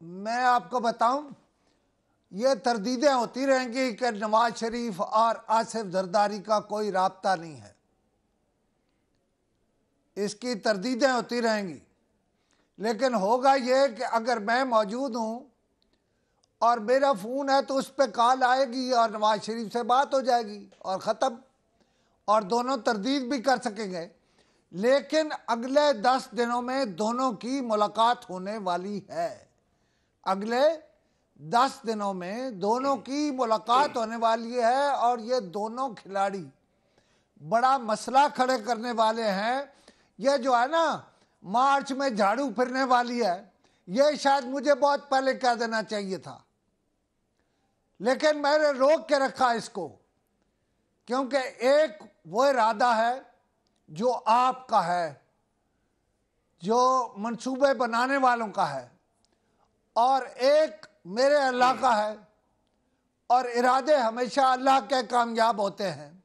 میں آپ کو بتاؤں، یہ تردیدیں ہوتی رہیں گی کہ نواز شریف اور آصف زرداری کا کوئی رابطہ نہیں ہے۔ اس کی تردیدیں ہوتی رہیں گی۔ لیکن ہوگا یہ کہ اگر میں موجود ہوں اور میرا فون ہے تو اس پہ کال آئے گی اور نواز شریف سے بات ہو جائے گی اور ختم، اور دونوں تردید بھی کر سکیں گے۔ لیکن اگلے دس دنوں میں دونوں کی ملاقات ہونے والی ہے۔ اگلے دس دنوں میں دونوں کی ملاقات ہونے والی ہے اور یہ دونوں کھلاڑی بڑا مسئلہ کھڑے کرنے والے ہیں۔ یہ جو ہے نا، مارچ میں جھاڑو پھرنے والی ہے۔ یہ شاید مجھے بہت پہلے کہہ دینا چاہیے تھا۔ لیکن میں نے روک کے رکھا اس کو۔ کیونکہ ایک وہ ارادہ ہے جو آپ کا ہے، جو منصوبے بنانے والوں کا ہے۔ اور ایک میرے اللہ کا ہے اور ارادے ہمیشہ اللہ کے کامیاب ہوتے ہیں۔